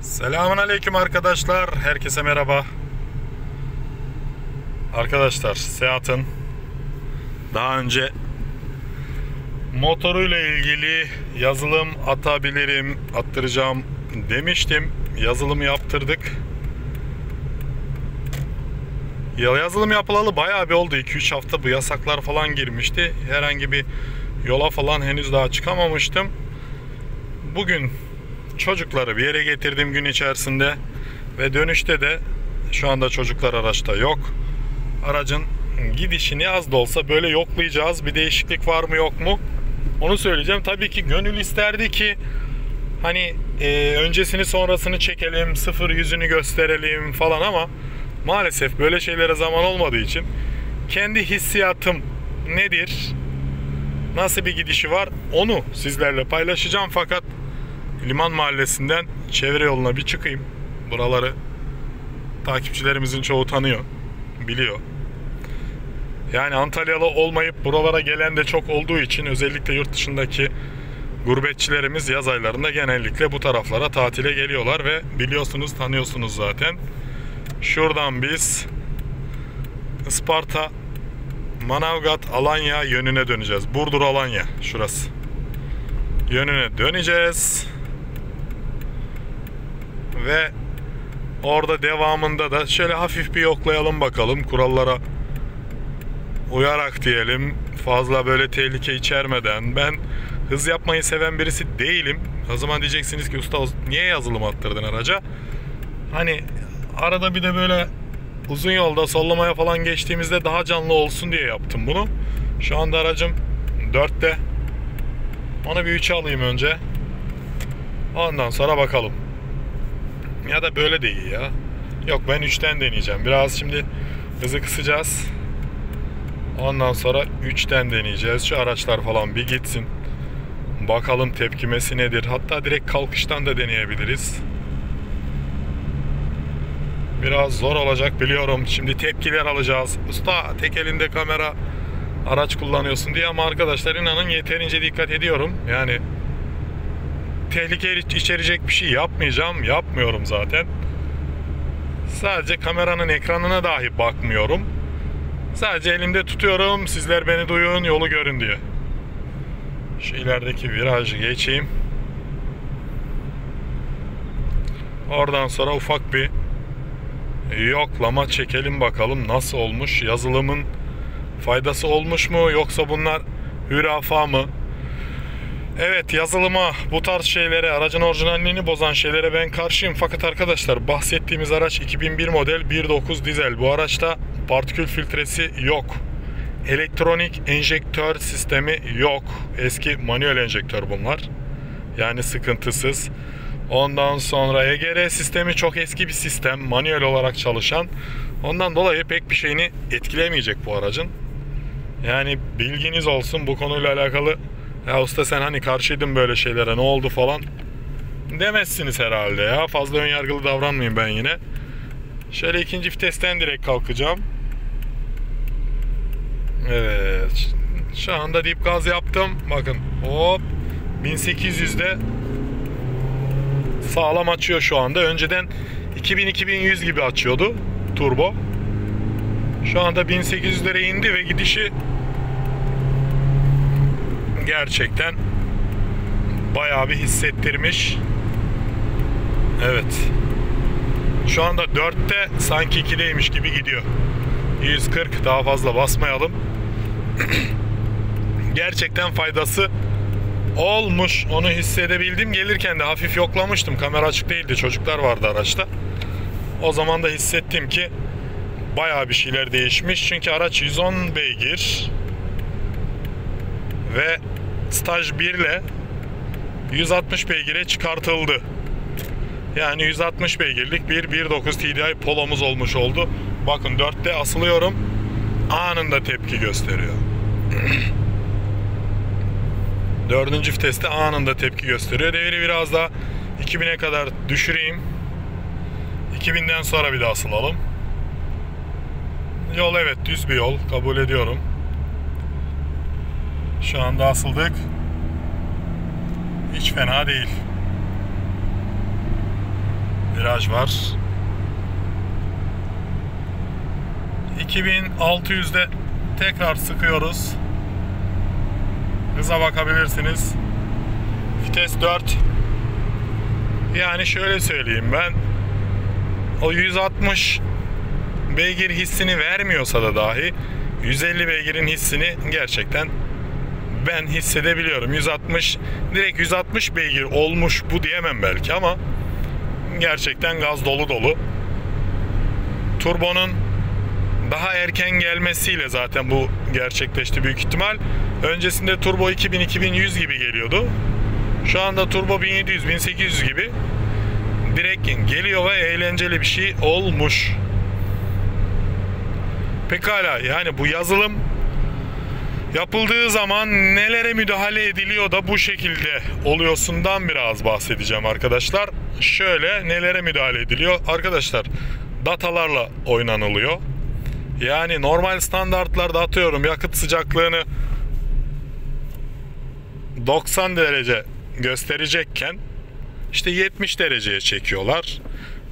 Selamun Aleyküm arkadaşlar. Herkese merhaba. Arkadaşlar Seat'ın daha önce motoruyla ilgili yazılım atabilirim, attıracağım demiştim. Yazılım yaptırdık. Ya yazılım yapılalı bayağı bir oldu. 2-3 hafta bu yasaklar falan girmişti. Herhangi bir yola falan henüz daha çıkamamıştım. Bugün çocukları bir yere getirdim gün içerisinde ve dönüşte de şu anda çocuklar araçta yok. Aracın gidişini az da olsa böyle yoklayacağız. Bir değişiklik var mı yok mu? Onu söyleyeceğim. Tabii ki gönül isterdi ki hani e, öncesini sonrasını çekelim, sıfır yüzünü gösterelim falan ama maalesef böyle şeylere zaman olmadığı için kendi hissiyatım nedir? Nasıl bir gidişi var? Onu sizlerle paylaşacağım fakat Liman Mahallesi'nden çevre yoluna bir çıkayım. Buraları takipçilerimizin çoğu tanıyor, biliyor. Yani Antalyalı olmayıp buralara gelen de çok olduğu için özellikle yurt dışındaki gurbetçilerimiz yaz aylarında genellikle bu taraflara tatile geliyorlar ve biliyorsunuz, tanıyorsunuz zaten. Şuradan biz Isparta, Manavgat, Alanya yönüne döneceğiz. Burdur, Alanya şurası. Yönüne döneceğiz. Ve orada devamında da şöyle hafif bir yoklayalım bakalım kurallara uyarak diyelim fazla böyle tehlike içermeden. Ben hız yapmayı seven birisi değilim. O zaman diyeceksiniz ki usta niye yazılım attırdın araca? Hani arada bir de böyle uzun yolda sollamaya falan geçtiğimizde daha canlı olsun diye yaptım bunu. Şu anda aracım 4'te onu bir 3'e alayım önce. Ondan sonra bakalım ya da böyle de iyi ya. Yok ben 3'ten deneyeceğim. Biraz şimdi hızı kısacağız. Ondan sonra 3'ten deneyeceğiz. Şu araçlar falan bir gitsin. Bakalım tepkimesi nedir. Hatta direkt kalkıştan da deneyebiliriz. Biraz zor olacak biliyorum. Şimdi tepkiler alacağız. Usta tek elinde kamera araç kullanıyorsun diye ama arkadaşlar inanın yeterince dikkat ediyorum. Yani tehlike içerecek bir şey yapmayacağım. Yapmıyorum zaten. Sadece kameranın ekranına dahi bakmıyorum. Sadece elimde tutuyorum. Sizler beni duyun, yolu görün diye. Şu ilerideki virajı geçeyim. Oradan sonra ufak bir yoklama çekelim bakalım nasıl olmuş. Yazılımın faydası olmuş mu yoksa bunlar hürafa mı? Evet yazılıma bu tarz şeylere aracın orijinalliğini bozan şeylere ben karşıyım. Fakat arkadaşlar bahsettiğimiz araç 2001 model 1.9 dizel. Bu araçta partikül filtresi yok. Elektronik enjektör sistemi yok. Eski manuel enjektör bunlar. Yani sıkıntısız. Ondan sonra EGR sistemi çok eski bir sistem. Manuel olarak çalışan. Ondan dolayı pek bir şeyini etkilemeyecek bu aracın. Yani bilginiz olsun bu konuyla alakalı ya usta sen hani karşıydın böyle şeylere ne oldu falan demezsiniz herhalde ya. Fazla önyargılı davranmayayım ben yine. Şöyle ikinci vitesten direkt kalkacağım. Evet. Şu anda dip gaz yaptım. Bakın hop 1800'de sağlam açıyor şu anda. Önceden 2000-2100 gibi açıyordu turbo. Şu anda 1800'lere indi ve gidişi gerçekten bayağı bir hissettirmiş. Evet. Şu anda 4'te sanki 2'deymiş gibi gidiyor. 140 daha fazla basmayalım. gerçekten faydası olmuş. Onu hissedebildim. Gelirken de hafif yoklamıştım. Kamera açık değildi. Çocuklar vardı araçta. O zaman da hissettim ki bayağı bir şeyler değişmiş. Çünkü araç 110 beygir ve staj 1 ile 160 beygire çıkartıldı. Yani 160 beygirlik bir 1.9 TDI polomuz olmuş oldu. Bakın 4'te asılıyorum. Anında tepki gösteriyor. Dördüncü viteste anında tepki gösteriyor. Devri biraz daha 2000'e kadar düşüreyim. 2000'den sonra bir daha asılalım. Yol evet düz bir yol. Kabul ediyorum. Şu anda asıldık. Hiç fena değil. viraj var. 2600'de tekrar sıkıyoruz. Hıza bakabilirsiniz. Vites 4. Yani şöyle söyleyeyim ben o 160 beygir hissini vermiyorsa da dahi 150 beygirin hissini gerçekten ben hissedebiliyorum. 160 direkt 160 beygir olmuş bu diyemem belki ama gerçekten gaz dolu dolu. Turbonun daha erken gelmesiyle zaten bu gerçekleşti büyük ihtimal. Öncesinde turbo 2000-2100 gibi geliyordu. Şu anda turbo 1700-1800 gibi direkt geliyor ve eğlenceli bir şey olmuş. Pekala yani bu yazılım yapıldığı zaman nelere müdahale ediliyor da bu şekilde oluyorsundan biraz bahsedeceğim arkadaşlar. Şöyle nelere müdahale ediliyor? Arkadaşlar datalarla oynanılıyor. Yani normal standartlarda atıyorum yakıt sıcaklığını 90 derece gösterecekken işte 70 dereceye çekiyorlar.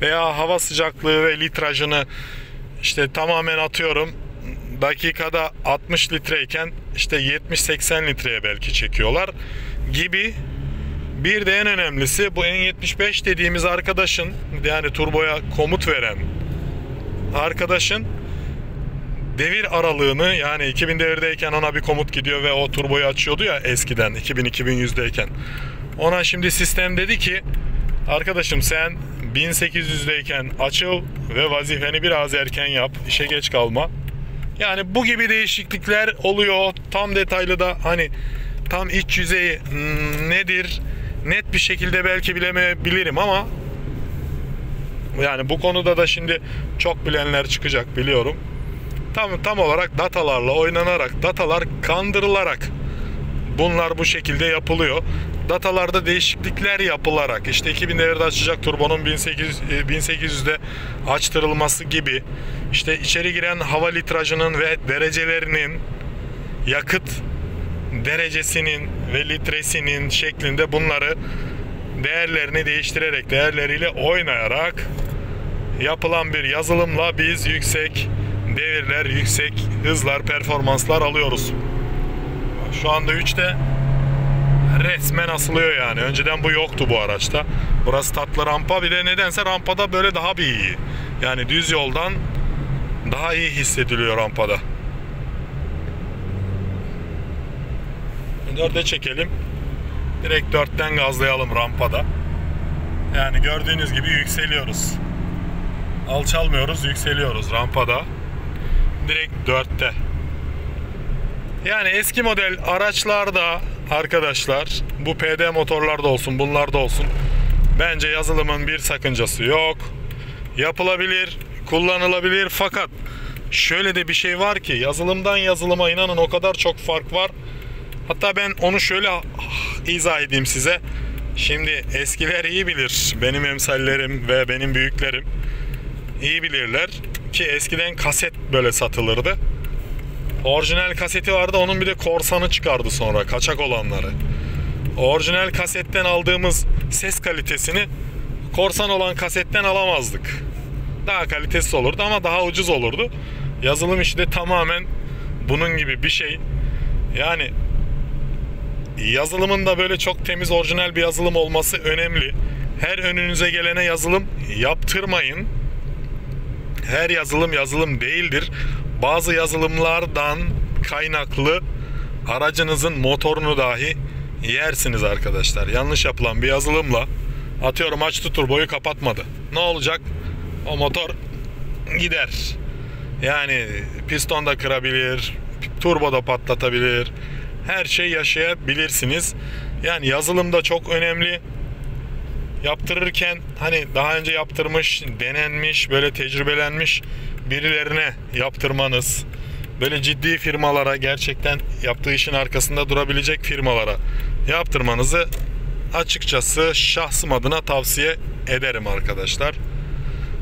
Veya hava sıcaklığı ve litrajını işte tamamen atıyorum dakikada 60 litreyken işte 70-80 litreye belki çekiyorlar gibi. Bir de en önemlisi bu N75 dediğimiz arkadaşın yani turboya komut veren arkadaşın devir aralığını yani 2000 devirdeyken ona bir komut gidiyor ve o turboyu açıyordu ya eskiden 2000-2100'deyken. Ona şimdi sistem dedi ki arkadaşım sen 1800'deyken açıl ve vazifeni biraz erken yap. işe geç kalma. Yani bu gibi değişiklikler oluyor. Tam detaylı da hani tam iç yüzeyi nedir net bir şekilde belki bilemeyebilirim ama yani bu konuda da şimdi çok bilenler çıkacak biliyorum. Tam tam olarak datalarla oynanarak, datalar kandırılarak bunlar bu şekilde yapılıyor. Datalarda değişiklikler yapılarak işte 2000 devirde açacak turbonun 1800 1800'de açtırılması gibi işte içeri giren hava litrajının ve derecelerinin yakıt derecesinin ve litresinin şeklinde bunları değerlerini değiştirerek değerleriyle oynayarak yapılan bir yazılımla biz yüksek devirler, yüksek hızlar, performanslar alıyoruz. Şu anda 3'te resmen asılıyor yani. Önceden bu yoktu bu araçta. Burası tatlı rampa. Bir de nedense rampada böyle daha bir iyi. Yani düz yoldan daha iyi hissediliyor rampada. 4'e çekelim. Direkt 4'ten gazlayalım rampada. Yani gördüğünüz gibi yükseliyoruz. Alçalmıyoruz, yükseliyoruz rampada. Direkt 4'te. Yani eski model araçlarda arkadaşlar bu PD motorlarda olsun bunlarda olsun bence yazılımın bir sakıncası yok. Yapılabilir, kullanılabilir fakat şöyle de bir şey var ki yazılımdan yazılıma inanın o kadar çok fark var. Hatta ben onu şöyle izah edeyim size. Şimdi eskiler iyi bilir. Benim emsallerim ve benim büyüklerim iyi bilirler ki eskiden kaset böyle satılırdı. Orijinal kaseti vardı onun bir de korsanı çıkardı sonra kaçak olanları. Orijinal kasetten aldığımız ses kalitesini korsan olan kasetten alamazdık. Daha kalitesiz olurdu ama daha ucuz olurdu. Yazılım işi de tamamen bunun gibi bir şey. Yani yazılımın da böyle çok temiz orijinal bir yazılım olması önemli. Her önünüze gelene yazılım yaptırmayın. Her yazılım yazılım değildir bazı yazılımlardan kaynaklı aracınızın motorunu dahi yersiniz arkadaşlar. Yanlış yapılan bir yazılımla atıyorum açtı turboyu kapatmadı. Ne olacak? O motor gider. Yani piston da kırabilir, turbo da patlatabilir. Her şey yaşayabilirsiniz. Yani yazılım da çok önemli. Yaptırırken hani daha önce yaptırmış, denenmiş, böyle tecrübelenmiş birilerine yaptırmanız, böyle ciddi firmalara gerçekten yaptığı işin arkasında durabilecek firmalara yaptırmanızı açıkçası şahsım adına tavsiye ederim arkadaşlar.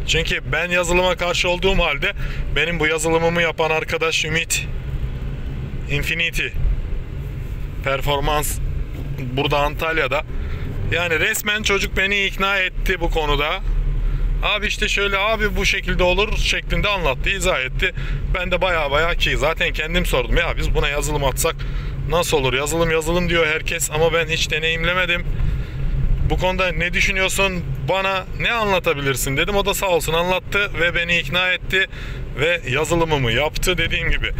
Çünkü ben yazılıma karşı olduğum halde benim bu yazılımımı yapan arkadaş Ümit Infinity Performans burada Antalya'da yani resmen çocuk beni ikna etti bu konuda. Abi işte şöyle abi bu şekilde olur şeklinde anlattı, izah etti. Ben de baya baya ki zaten kendim sordum ya biz buna yazılım atsak nasıl olur? Yazılım yazılım diyor herkes ama ben hiç deneyimlemedim. Bu konuda ne düşünüyorsun? Bana ne anlatabilirsin dedim. O da sağ olsun anlattı ve beni ikna etti ve yazılımımı yaptı dediğim gibi.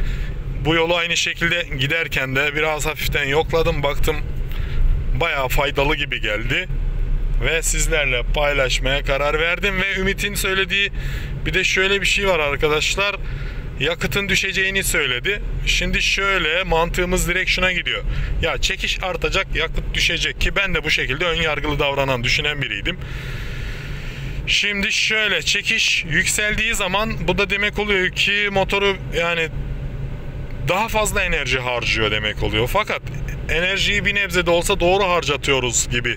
Bu yolu aynı şekilde giderken de biraz hafiften yokladım baktım bayağı faydalı gibi geldi ve sizlerle paylaşmaya karar verdim ve Ümit'in söylediği bir de şöyle bir şey var arkadaşlar yakıtın düşeceğini söyledi. Şimdi şöyle mantığımız direkt şuna gidiyor. Ya çekiş artacak, yakıt düşecek ki ben de bu şekilde ön yargılı davranan, düşünen biriydim. Şimdi şöyle çekiş yükseldiği zaman bu da demek oluyor ki motoru yani daha fazla enerji harcıyor demek oluyor. Fakat enerjiyi bir nebze de olsa doğru harcatıyoruz gibi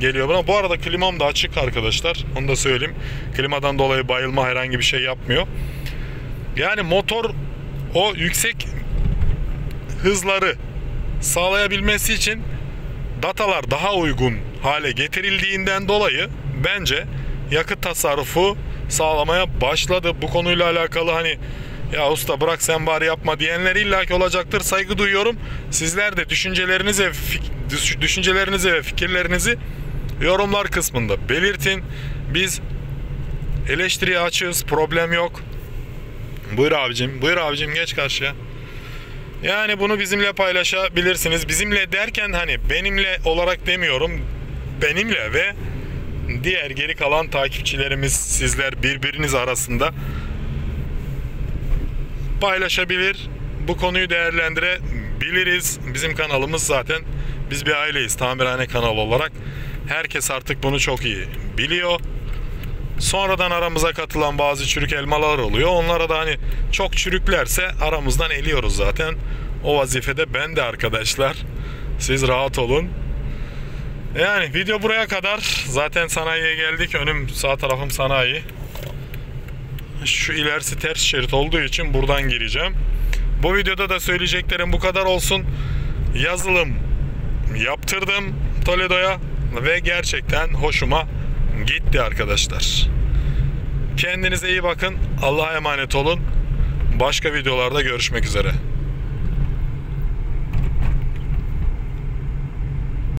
geliyor bana. Bu arada klimam da açık arkadaşlar. Onu da söyleyeyim. Klimadan dolayı bayılma herhangi bir şey yapmıyor. Yani motor o yüksek hızları sağlayabilmesi için datalar daha uygun hale getirildiğinden dolayı bence yakıt tasarrufu sağlamaya başladı. Bu konuyla alakalı hani ya usta bırak sen bari yapma diyenler illaki olacaktır. Saygı duyuyorum. Sizler de düşüncelerinizi, düşüncelerinizi ve fikirlerinizi yorumlar kısmında belirtin. Biz eleştiriye açığız. Problem yok. Buyur abicim. Buyur abicim geç karşıya. Yani bunu bizimle paylaşabilirsiniz. Bizimle derken hani benimle olarak demiyorum. Benimle ve diğer geri kalan takipçilerimiz sizler birbiriniz arasında paylaşabilir. Bu konuyu değerlendirebiliriz. Bizim kanalımız zaten biz bir aileyiz tamirhane kanalı olarak. Herkes artık bunu çok iyi biliyor. Sonradan aramıza katılan bazı çürük elmalar oluyor. Onlara da hani çok çürüklerse aramızdan eliyoruz zaten. O vazifede ben de arkadaşlar. Siz rahat olun. Yani video buraya kadar. Zaten sanayiye geldik. Önüm sağ tarafım sanayi. Şu ilerisi ters şerit olduğu için buradan gireceğim. Bu videoda da söyleyeceklerim bu kadar olsun. Yazılım yaptırdım Toledo'ya ve gerçekten hoşuma gitti arkadaşlar. Kendinize iyi bakın. Allah'a emanet olun. Başka videolarda görüşmek üzere.